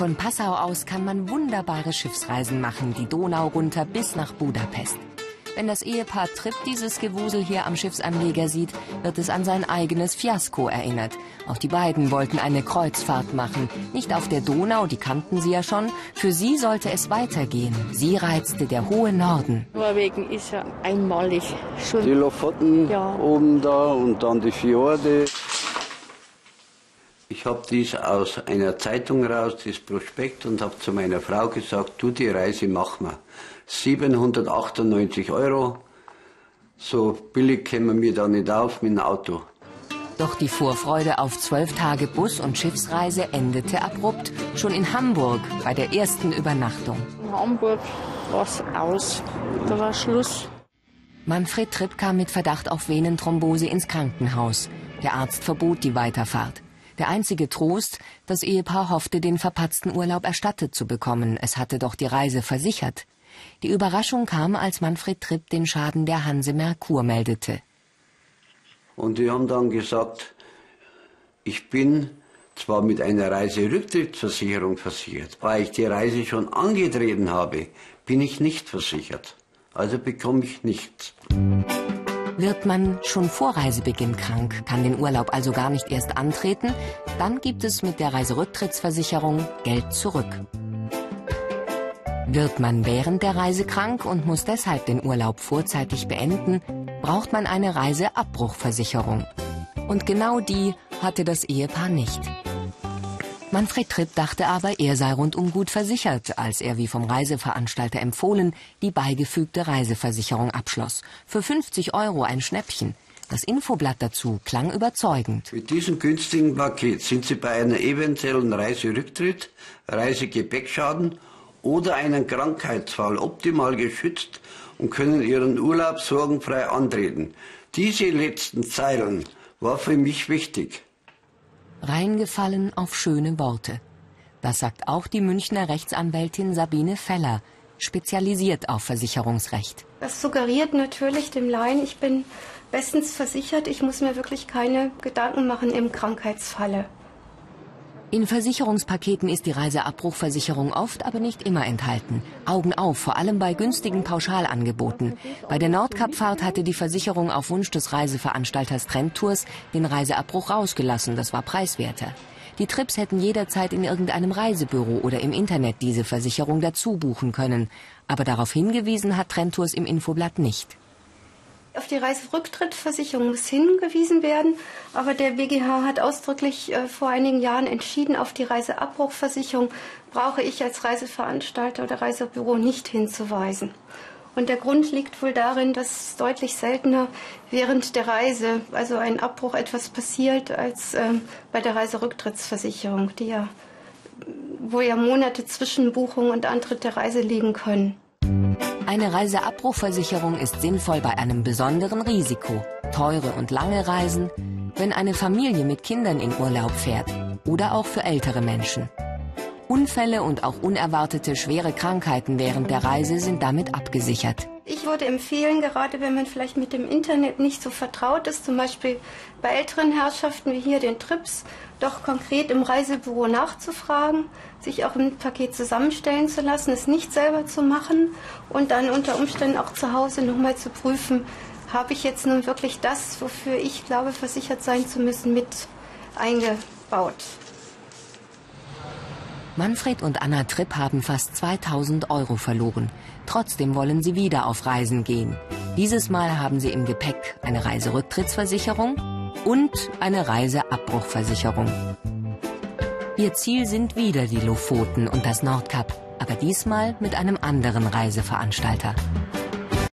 Von Passau aus kann man wunderbare Schiffsreisen machen, die Donau runter bis nach Budapest. Wenn das Ehepaar Tripp dieses Gewusel hier am Schiffsanleger sieht, wird es an sein eigenes Fiasko erinnert. Auch die beiden wollten eine Kreuzfahrt machen. Nicht auf der Donau, die kannten sie ja schon. Für sie sollte es weitergehen. Sie reizte der hohe Norden. Norwegen ist ja einmalig. Schon. Die Lofoten ja. oben da und dann die Fjorde. Ich habe dies aus einer Zeitung raus, das Prospekt, und habe zu meiner Frau gesagt, du, die Reise machen wir. 798 Euro. So billig kämen wir da nicht auf mit dem Auto. Doch die Vorfreude auf zwölf Tage Bus- und Schiffsreise endete abrupt, schon in Hamburg bei der ersten Übernachtung. In Hamburg war es aus, da war Schluss. Manfred Tripp kam mit Verdacht auf Venenthrombose ins Krankenhaus. Der Arzt verbot die Weiterfahrt. Der einzige Trost, das Ehepaar hoffte, den verpatzten Urlaub erstattet zu bekommen. Es hatte doch die Reise versichert. Die Überraschung kam, als Manfred Tripp den Schaden der Hanse Merkur meldete. Und die haben dann gesagt, ich bin zwar mit einer Reiserücktrittsversicherung versichert, weil ich die Reise schon angetreten habe, bin ich nicht versichert. Also bekomme ich nichts. Wird man schon vor Reisebeginn krank, kann den Urlaub also gar nicht erst antreten, dann gibt es mit der Reiserücktrittsversicherung Geld zurück. Wird man während der Reise krank und muss deshalb den Urlaub vorzeitig beenden, braucht man eine Reiseabbruchversicherung. Und genau die hatte das Ehepaar nicht. Manfred Tripp dachte aber, er sei rundum gut versichert, als er wie vom Reiseveranstalter empfohlen die beigefügte Reiseversicherung abschloss. Für 50 Euro ein Schnäppchen. Das Infoblatt dazu klang überzeugend. Mit diesem günstigen Paket sind Sie bei einer eventuellen Reiserücktritt, Reisegepäckschaden oder einen Krankheitsfall optimal geschützt und können ihren Urlaub sorgenfrei antreten. Diese letzten Zeilen war für mich wichtig. Reingefallen auf schöne Worte. Das sagt auch die Münchner Rechtsanwältin Sabine Feller, spezialisiert auf Versicherungsrecht. Das suggeriert natürlich dem Laien, ich bin bestens versichert, ich muss mir wirklich keine Gedanken machen im Krankheitsfalle. In Versicherungspaketen ist die Reiseabbruchversicherung oft, aber nicht immer enthalten. Augen auf, vor allem bei günstigen Pauschalangeboten. Bei der Nordkap-Fahrt hatte die Versicherung auf Wunsch des Reiseveranstalters Trendtours den Reiseabbruch rausgelassen. Das war preiswerter. Die Trips hätten jederzeit in irgendeinem Reisebüro oder im Internet diese Versicherung dazu buchen können. Aber darauf hingewiesen hat Trendtours im Infoblatt nicht. Auf die Reiserücktrittversicherung muss hingewiesen werden, aber der BGH hat ausdrücklich äh, vor einigen Jahren entschieden, auf die Reiseabbruchversicherung brauche ich als Reiseveranstalter oder Reisebüro nicht hinzuweisen. Und der Grund liegt wohl darin, dass deutlich seltener während der Reise, also ein Abbruch, etwas passiert, als ähm, bei der Reiserücktrittsversicherung, die ja, wo ja Monate zwischen Buchung und Antritt der Reise liegen können. Eine Reiseabbruchversicherung ist sinnvoll bei einem besonderen Risiko, teure und lange Reisen, wenn eine Familie mit Kindern in Urlaub fährt oder auch für ältere Menschen. Unfälle und auch unerwartete schwere Krankheiten während der Reise sind damit abgesichert. Ich würde empfehlen, gerade wenn man vielleicht mit dem Internet nicht so vertraut ist, zum Beispiel bei älteren Herrschaften wie hier den Trips, doch konkret im Reisebüro nachzufragen, sich auch ein Paket zusammenstellen zu lassen, es nicht selber zu machen und dann unter Umständen auch zu Hause nochmal zu prüfen, habe ich jetzt nun wirklich das, wofür ich glaube, versichert sein zu müssen, mit eingebaut. Manfred und Anna Tripp haben fast 2000 Euro verloren. Trotzdem wollen sie wieder auf Reisen gehen. Dieses Mal haben sie im Gepäck eine Reiserücktrittsversicherung und eine Reiseabbruchversicherung. Ihr Ziel sind wieder die Lofoten und das Nordkap, aber diesmal mit einem anderen Reiseveranstalter.